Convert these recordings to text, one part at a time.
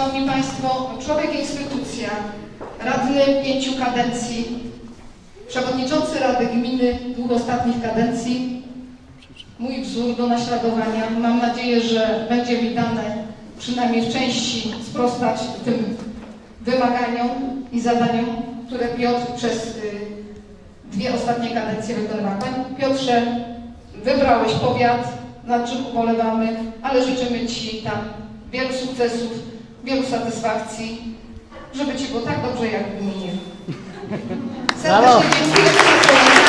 Szanowni Państwo, człowiek instytucja, radny pięciu kadencji, przewodniczący Rady Gminy dwóch ostatnich kadencji, mój wzór do naśladowania. Mam nadzieję, że będzie mi dane przynajmniej w części sprostać tym wymaganiom i zadaniom, które Piotr przez y, dwie ostatnie kadencje wykonywał. Piotrze, wybrałeś powiat, nad czym ubolewamy, ale życzymy Ci tam wielu sukcesów, wielu satysfakcji, żeby Ci było tak dobrze jak w gminie. Serdecznie dziękuję Państwu.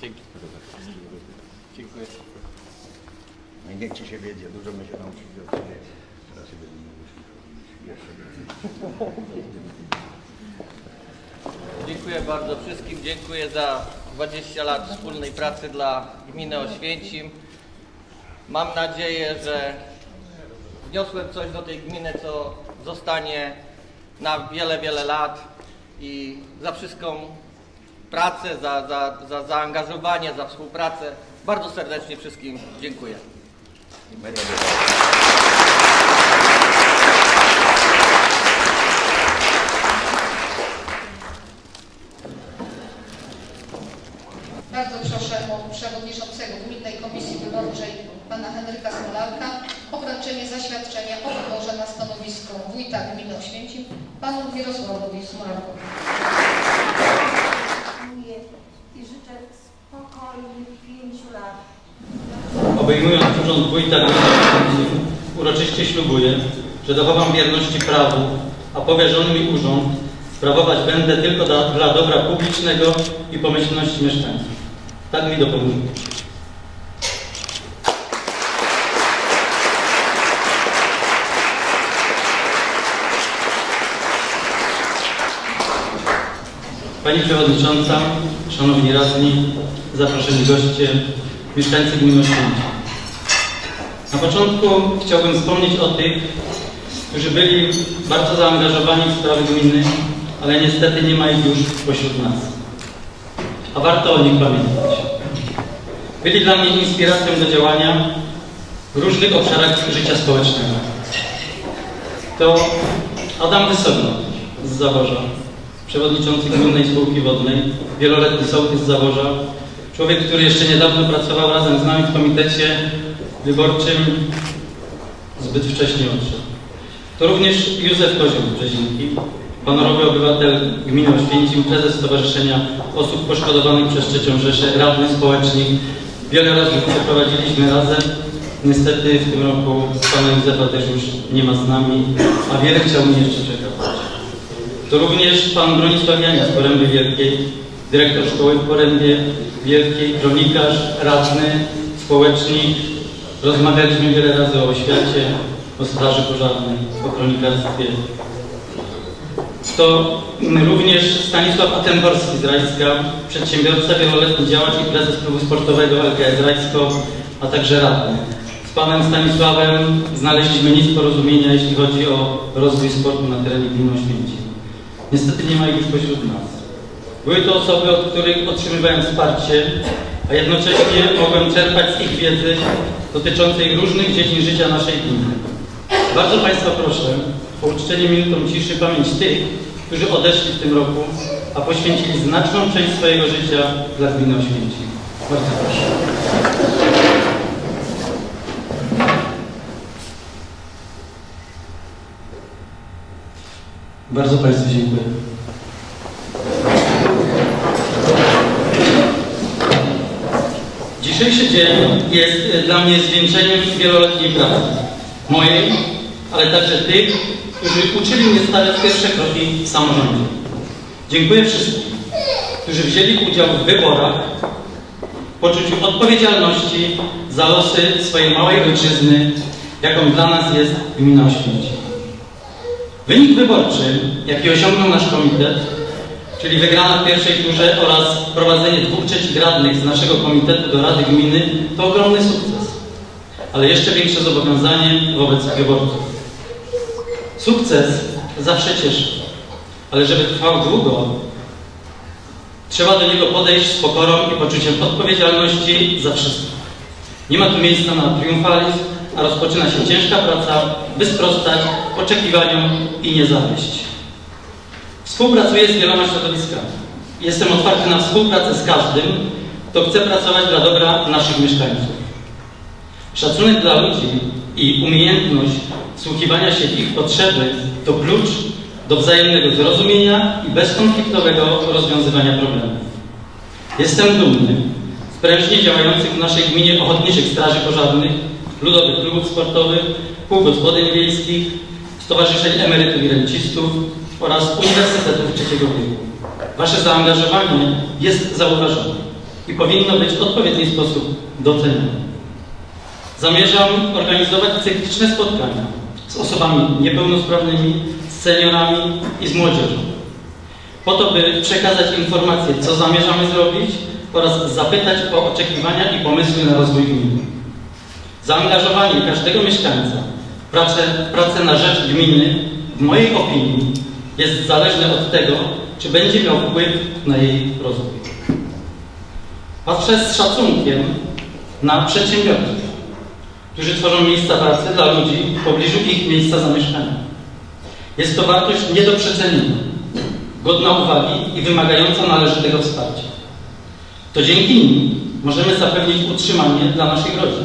Dzięki. Dziękuję. No i niech ci się wiedzie, dużo my się nauczyli od ciebie. Teraz się będziemy mówić jeszcze więcej. Dziękuję bardzo wszystkim. Dziękuję za 20 lat wspólnej pracy dla gminy Oświęcim. Mam nadzieję, że wniosłem coś do tej gminy, co zostanie na wiele, wiele lat i za wszystką pracę, za, za, za zaangażowanie, za współpracę. Bardzo serdecznie wszystkim dziękuję. My tobie Bardzo proszę o przewodniczącego Gminnej Komisji Wyborczej pana Henryka Smolarka o wręczenie zaświadczenia o wyborze na stanowisko wójta gminy Oświęcim panu Mirosławowi Smolarkowi. I życzę spokojnych pięciu lat. Obejmując urząd wójta gminy uroczyście ślubuję, że dochowam wierności prawu, a powierzony mi urząd sprawować będę tylko dla, dla dobra publicznego i pomyślności mieszkańców. Tak mi dopomóże. Pani Przewodnicząca, Szanowni Radni, zaproszeni goście, mieszkańcy gminy Oświęcim. Na początku chciałbym wspomnieć o tych, którzy byli bardzo zaangażowani w sprawy gminy, ale niestety nie ma ich już pośród nas. A warto o nich pamiętać. Byli dla mnie inspiracją do działania w różnych obszarach życia społecznego. To Adam Wysoko z Zaworza, przewodniczący Gminnej Spółki Wodnej, wieloletni sołtys z Zaworza, człowiek, który jeszcze niedawno pracował razem z nami w komitecie wyborczym, zbyt wcześnie odszedł. To również Józef Kozioł Brzezinki, honorowy obywatel gminy Oświęcim, prezes Stowarzyszenia Osób Poszkodowanych przez III Rzeszę, radny społecznik. Wiele razy przeprowadziliśmy razem. Niestety w tym roku pana Józefa też już nie ma z nami, a wiele chciał mi jeszcze przekazać. To również pan Bronisław Jania z Poręby Wielkiej, dyrektor szkoły w Porębie Wielkiej, kronikarz, radny, społecznik. Rozmawialiśmy wiele razy o oświacie, o straży pożarnej, o kronikarstwie. To również Stanisław Atemborski z Rajska, przedsiębiorca, wieloletni działacz i prezes klubu sportowego LKS Rajsko, a także radny. Z panem Stanisławem znaleźliśmy nic porozumienia, jeśli chodzi o rozwój sportu na terenie gminy Oświęcim. Niestety nie ma ich już pośród nas. Były to osoby, od których otrzymywałem wsparcie, a jednocześnie mogłem czerpać z ich wiedzy dotyczącej różnych dziedzin życia naszej gminy. Bardzo Państwa proszę o uczczenie minutą ciszy pamięć tych, którzy odeszli w tym roku, a poświęcili znaczną część swojego życia dla gminy Oświęcim. Bardzo proszę. Bardzo Państwu dziękuję. Dzisiejszy dzień jest dla mnie zwieńczeniem wieloletniej pracy. Mojej, ale także tych, którzy uczyli mnie stawiać pierwsze kroki w samorządzie. Dziękuję wszystkim, którzy wzięli udział w wyborach, poczuciu odpowiedzialności za losy swojej małej ojczyzny, jaką dla nas jest gmina Oświęcim. Wynik wyborczy, jaki osiągnął nasz komitet, czyli wygrana w pierwszej turze oraz wprowadzenie dwóch trzecich radnych z naszego komitetu do Rady Gminy, to ogromny sukces, ale jeszcze większe zobowiązanie wobec wyborców. Sukces zawsze cieszy, ale żeby trwał długo, trzeba do niego podejść z pokorą i poczuciem odpowiedzialności za wszystko. Nie ma tu miejsca na triumfalizm, a rozpoczyna się ciężka praca, by sprostać oczekiwaniom i nie zawieść. Współpracuję z wieloma środowiskami. Jestem otwarty na współpracę z każdym, kto chce pracować dla dobra naszych mieszkańców. Szacunek dla ludzi i umiejętność wsłuchiwania się w ich potrzeby to klucz do wzajemnego zrozumienia i bezkonfliktowego rozwiązywania problemów. Jestem dumny z prężnie działających w naszej gminie ochotniczych straży pożarnych, ludowych klubów sportowych, kół gospodyń wiejskich, stowarzyszeń emerytów i rencistów oraz uniwersytetów trzeciego wieku. Wasze zaangażowanie jest zauważone i powinno być w odpowiedni sposób docenione. Zamierzam organizować cykliczne spotkania z osobami niepełnosprawnymi, z seniorami i z młodzieżą. Po to, by przekazać informacje, co zamierzamy zrobić oraz zapytać o oczekiwania i pomysły na rozwój gminy. Zaangażowanie każdego mieszkańca w pracę, pracę na rzecz gminy, w mojej opinii, jest zależne od tego, czy będzie miał wpływ na jej rozwój. Patrzę z szacunkiem na przedsiębiorców, którzy tworzą miejsca pracy dla ludzi w pobliżu ich miejsca zamieszkania. Jest to wartość nie do przecenienia, godna uwagi i wymagająca należytego wsparcia. To dzięki nim możemy zapewnić utrzymanie dla naszych rodzin.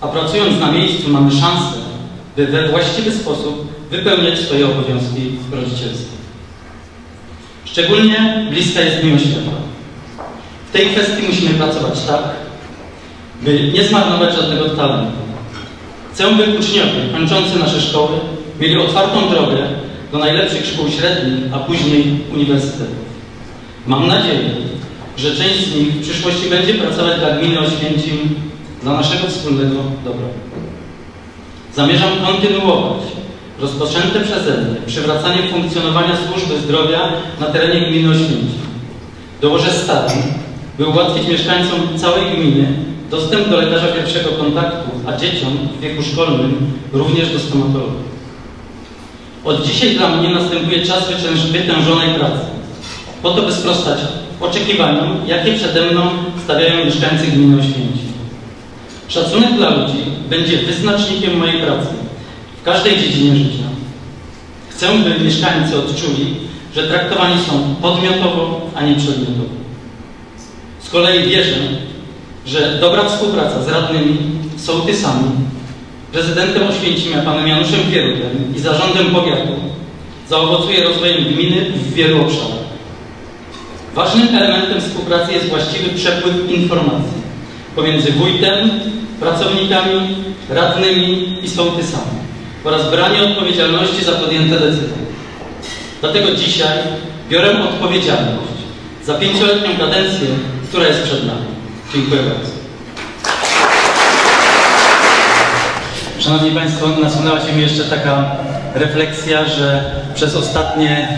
A pracując na miejscu mamy szansę, by we właściwy sposób wypełniać swoje obowiązki rodzicielskie. Szczególnie bliska jest miłość. W tej kwestii musimy pracować tak, by nie zmarnować żadnego talentu. Chcę, by uczniowie kończący nasze szkoły mieli otwartą drogę do najlepszych szkół średnich, a później uniwersytetów. Mam nadzieję, że część z nich w przyszłości będzie pracować dla gminy Oświęcim, dla naszego wspólnego dobra. Zamierzam kontynuować rozpoczęte przeze mnie przywracanie funkcjonowania służby zdrowia na terenie gminy Oświęcim. Dołożę starań, by ułatwić mieszkańcom całej gminy dostęp do lekarza pierwszego kontaktu, a dzieciom w wieku szkolnym również do stomatologa. Od dzisiaj dla mnie następuje czas wytęż- wytężonej pracy, po to, by sprostać oczekiwaniom, jakie przede mną stawiają mieszkańcy gminy Oświęcim. Szacunek dla ludzi będzie wyznacznikiem mojej pracy w każdej dziedzinie życia. Chcę, by mieszkańcy odczuli, że traktowani są podmiotowo, a nie przedmiotowo. Z kolei wierzę, że dobra współpraca z radnymi, sołtysami, prezydentem Oświęcimia, panem Januszem Kierutem i zarządem powiatu zaowocuje rozwojem gminy w wielu obszarach. Ważnym elementem współpracy jest właściwy przepływ informacji pomiędzy wójtem, pracownikami, radnymi i sołtysami oraz branie odpowiedzialności za podjęte decyzje. Dlatego dzisiaj biorę odpowiedzialność za pięcioletnią kadencję, która jest przed nami. Dziękuję bardzo. Szanowni Państwo, nasunęła się mi jeszcze taka refleksja, że przez ostatnie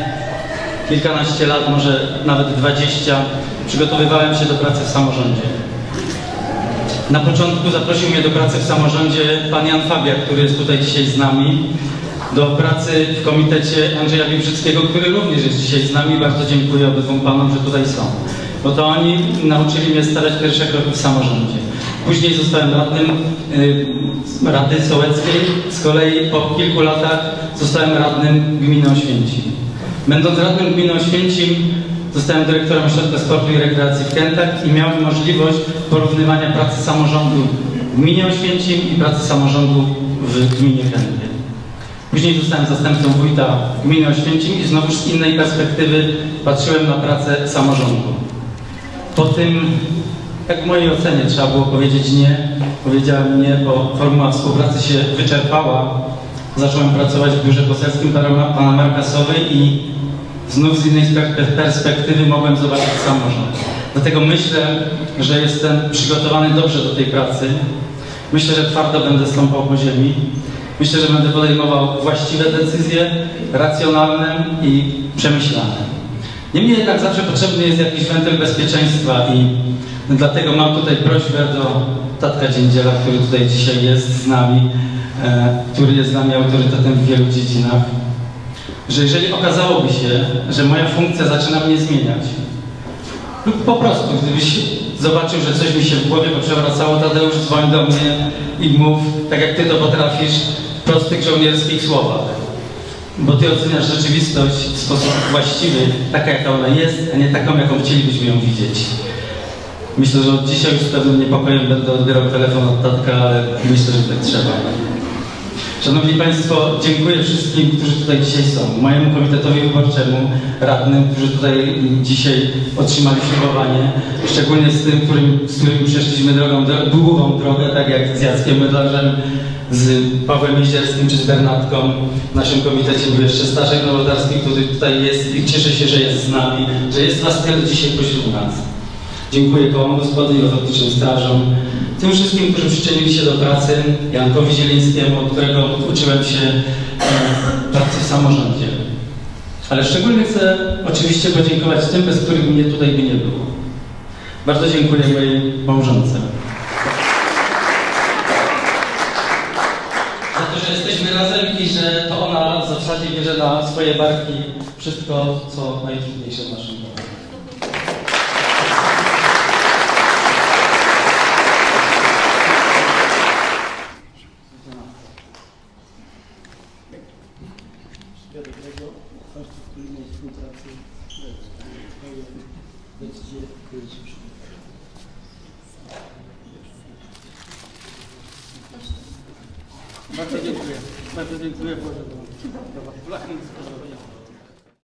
kilkanaście lat, może nawet dwadzieścia, przygotowywałem się do pracy w samorządzie. Na początku zaprosił mnie do pracy w samorządzie pan Jan Fabiak, który jest tutaj dzisiaj z nami, do pracy w komitecie Andrzeja Wiebrzyckiego, który również jest dzisiaj z nami. Bardzo dziękuję obydwu panom, że tutaj są. Bo to oni nauczyli mnie stawiać pierwsze kroki w samorządzie. Później zostałem radnym y, Rady Sołeckiej. Z kolei po kilku latach zostałem radnym gminy Oświęcim. Będąc radnym gminy Oświęcim, zostałem dyrektorem Ośrodka Sportu i Rekreacji w Kętach i miałem możliwość porównywania pracy samorządu w gminie Oświęcim i pracy samorządu w gminie Kęty. Później zostałem zastępcą wójta gminy Oświęcim i znowu z innej perspektywy patrzyłem na pracę samorządu. Po tym, jak w mojej ocenie trzeba było powiedzieć nie, powiedziałem nie, bo formuła współpracy się wyczerpała. Zacząłem pracować w biurze poselskim pana Marka Sowy i znów z innej spe- perspektywy mogłem zobaczyć samorząd. Dlatego myślę, że jestem przygotowany dobrze do tej pracy. Myślę, że twardo będę stąpał po ziemi Myślę, że będę podejmował właściwe decyzje, racjonalne i przemyślane. Niemniej jednak zawsze potrzebny jest jakiś wentyl bezpieczeństwa i dlatego mam tutaj prośbę do tatka Dziędziela, który tutaj dzisiaj jest z nami, e, który jest dla mnie autorytetem w wielu dziedzinach, że jeżeli okazałoby się, że moja funkcja zaczyna mnie zmieniać, lub po prostu, gdybyś zobaczył, że coś mi się w głowie poprzewracało, Tadeusz, dzwoń do mnie i mów, tak jak ty to potrafisz, w prostych żołnierskich słowach. Bo ty oceniasz rzeczywistość w sposób właściwy, taka jaka ona jest, a nie taką, jaką chcielibyśmy ją widzieć. Myślę, że od dzisiaj już z pewnym niepokojem będę odbierał telefon od tatka, ale myślę, że tak trzeba. Szanowni Państwo, dziękuję wszystkim, którzy tutaj dzisiaj są. Mojemu komitetowi wyborczemu, radnym, którzy tutaj dzisiaj otrzymali ślubowanie, szczególnie z tym, którym, z którym przeszliśmy drogą, dro- długą drogę, tak jak z Jackiem Mydlarzem, z Pawłem Jezierskim czy z Bernatką. W naszym komitecie był jeszcze Staszek Nowodarski, który tutaj jest i cieszę się, że jest z nami, że jest Was tyle dzisiaj pośród nas. Dziękuję kołom gospodyń, ochotniczym strażom, tym wszystkim, którzy przyczynili się do pracy, Jankowi Zielińskiemu, od którego uczyłem się e, pracy w samorządzie. Ale szczególnie chcę oczywiście podziękować tym, bez których mnie tutaj by nie było. Bardzo dziękuję mojej małżonce. Za to, że jesteśmy razem i że to ona w zasadzie bierze na swoje barki wszystko, co najtrudniejsze w naszym